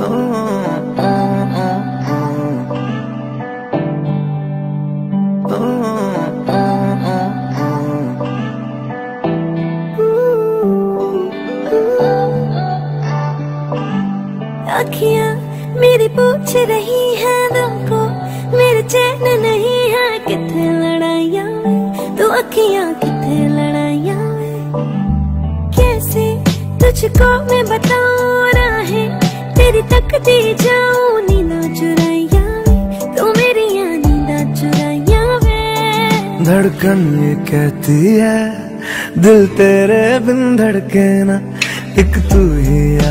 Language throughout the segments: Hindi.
Oh. अखियाँ मेरी पूछ रही है दिल को मेरे चैन नहीं है, कितने लड़ाइया तू अखियाँ कितने लड़ाइया कैसे तुझको मैं बताऊँ राहे? तेरी तकती जाऊँ नींदा चुराइया तू मेरी नींदा चुराइया वे धड़कन ये कहती है, दिल तेरे बिन धड़के ना। एक तू ही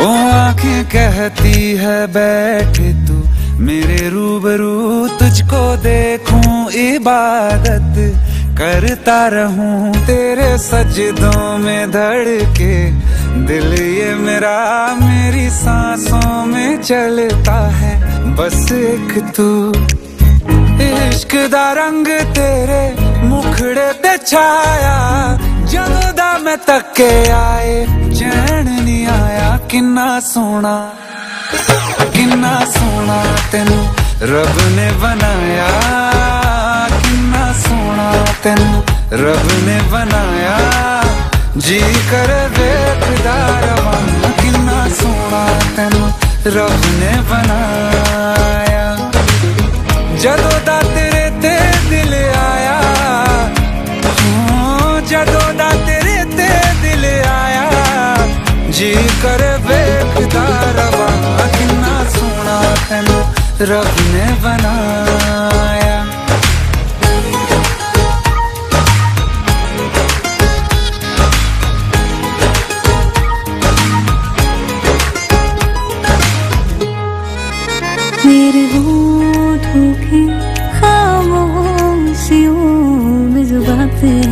ओ आँखें कहती है, बैठे तू, मेरे रूबरू तुझको देखूँ, इबादत करता रहूँ, तेरे सजदों में धड़के, दिल ये मेरा, मेरी सांसों में चलता है, बस एक तू, इश्क दा रंग तेरे मुखड़े ते छाया ਜਦੋਂ ਦਾ ਮੈਂ ਤੱਕੇ ਆਏ ਚੈਨ ਨਹੀਂ ਆਇਆ, ਕਿੰਨਾ ਸੋਹਣਾ। ਕਿੰਨਾ ਸੋਹਣਾ ਤੈਨੂੰ ਰੱਬ ਨੇ ਬਣਾਇਆ। ਕਿੰਨਾ ਸੋਹਣਾ ਤੈਨੂੰ ਰੱਬ ਨੇ ਬਣਾਇਆ। ਜੀ ਕਰ ਵੇਖਦਾ ਰਵਾਂ, ਕਿੰਨਾ ਸੋਹਣਾ ਤੈਨੂੰ ਰੱਬ ਨੇ ਬਣਾਇਆ। ਜਦੋਂ ਦਾ रब ने बनाया। मेरे होठों की खामोशियों में जो बातें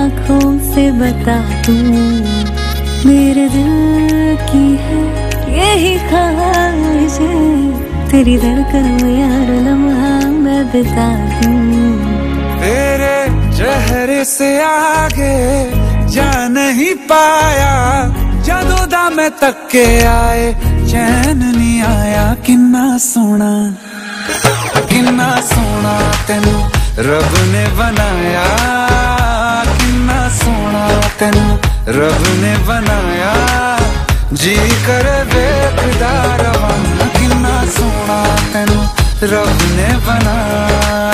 आँखों से बता दूँ। मेरे दिल की है यही ख्वाहिश है तेरी कर में हर तेरे चेहरे से आगे जा नहीं पाया। जदों दा मैं के आए, चैन नहीं आया। किन्ना सोना किन्ना सोना तेन रब ने बनाया। किन्ना सोना तेन रब ने बनाया। जी कर वेखदा ਸੋਹਣਾ ਤੈਨੂੰ ਰੱਬ ਨੇ ਬਣਾਇਆ